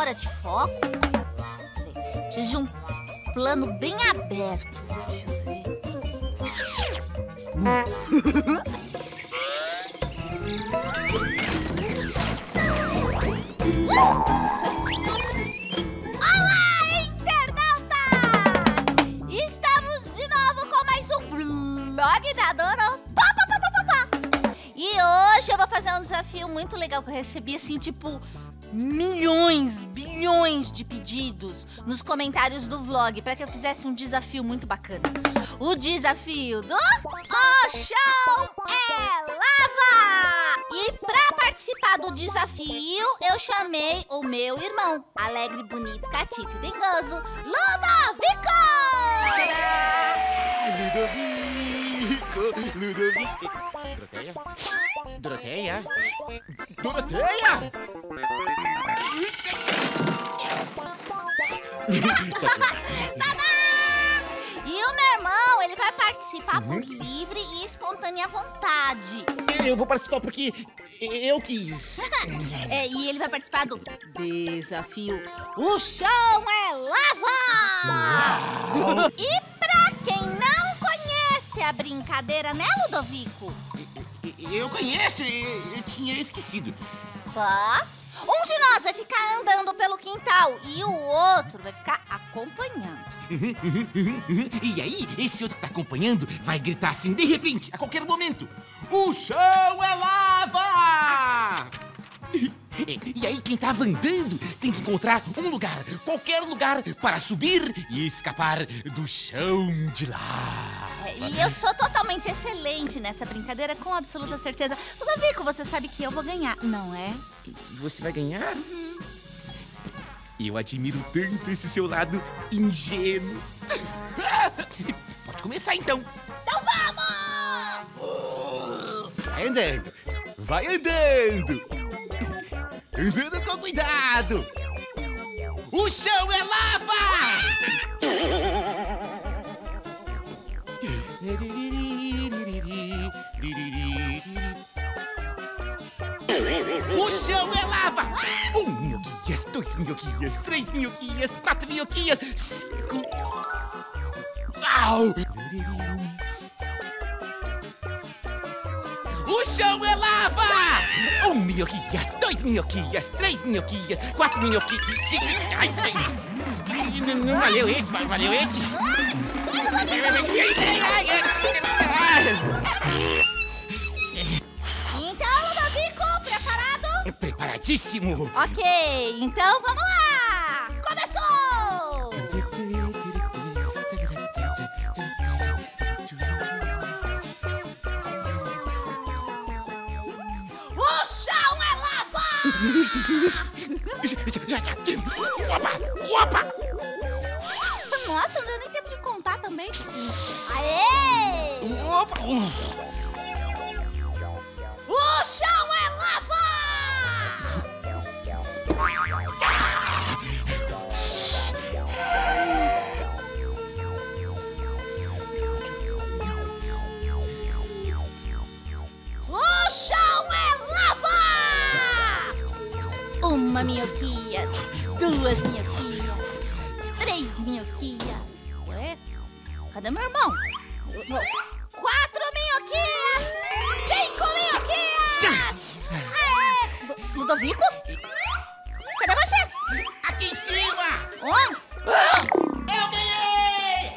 fora de foco. Peraí, preciso de um plano bem aberto. Deixa eu ver. Olá, internautas! Estamos de novo com mais um vlog da Doro. E hoje eu vou fazer um desafio muito legal que eu recebi, assim, tipo, milhões, bilhões de pedidos nos comentários do vlog para que eu fizesse um desafio muito bacana. O desafio do O Chão é Lava! E para participar do desafio, eu chamei o meu irmão, alegre, bonito, catito e dengoso, Ludovico! Ludovico, Ludovico. Doroteia? Doroteia? Doroteia? E o meu irmão, ele vai participar por livre e espontânea vontade. Eu vou participar porque eu quis. É, e ele vai participar do desafio O Chão é Lava! E conhece a brincadeira, né, Ludovico? Eu conheço, eu tinha esquecido. Tá? Um de nós vai ficar andando pelo quintal e o outro vai ficar acompanhando. E aí, esse outro que tá acompanhando vai gritar assim de repente, a qualquer momento: O chão é lava! E aí, quem tava andando tem que encontrar um lugar, qualquer lugar, para subir e escapar do chão de lá. É, e eu sou totalmente excelente nessa brincadeira, com absoluta certeza. Ludovico, você sabe que eu vou ganhar, não é? Você vai ganhar? Eu admiro tanto esse seu lado ingênuo. Pode começar então. Então vamos! Vai andando, vai andando. Andando com cuidado. O chão é lava! O chão é lava! Um minhoquias, dois minhoquias, três minhoquias, quatro minhoquias, cinco. Au! O chão é lava! Um minhoquias, dois minhoquias, três minhoquias, quatro minhoquias, cinco. Ai, ai. Não, não valeu esse, va- valeu esse? Então, Ludovico, preparado? Preparadíssimo! Ok, então vamos Opa! Opa! Nossa, não deu nem tempo de contar também. Aê! Opa! Uma minhoquias, duas minhoquias, três minhoquias. Ué? Cadê meu irmão? Quatro minhoquias! Cinco minhoquias! Aê! Lu- Ludovico? Cadê você? Aqui em cima! Onde? Eu ganhei!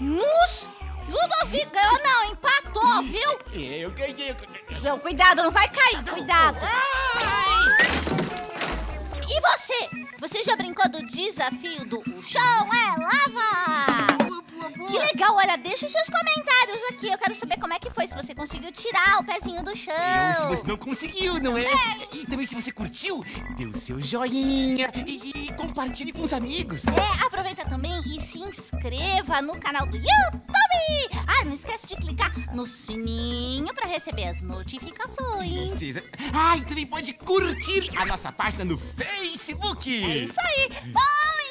Mus? Ludovico ganhou não, empatou, viu? Eu ganhei! Não, cuidado, não vai cair, cuidado. E você? Você já brincou do desafio do O Chão é Lava? Que legal, olha, deixa os seus comentários aqui. Eu quero saber como é que foi, se você conseguiu tirar o pezinho do chão. Eu, se você não conseguiu, não é? E também se você curtiu, dê o seu joinha e, e compartilhe com os amigos. É, aproveita também e se inscreva no canal do YouTube. Ah, não esquece de clicar no sininho para receber as notificações. Precisa. Ah, e também pode curtir a nossa página no Facebook. É isso aí. Bom,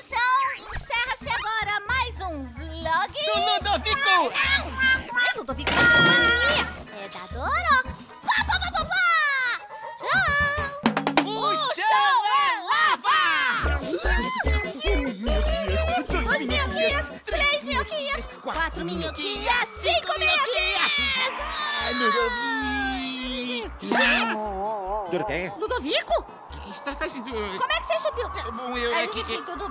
então, encerra-se agora mais um vlog. Do Ludovico! Não, sai, Ludovico. É quatro minhoquinhas, cinco minhoquinhas! Ludovico! Doroteia, Ludovico? o que você tá fazendo? Como é que você subiu? Bom, eu é que... tudo...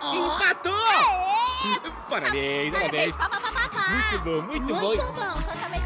Empatou! Aê! Parabéns, parabéns. Parabéns, pá, pá, pá, pá, pá. Muito bom, muito bom. Muito bom, só também...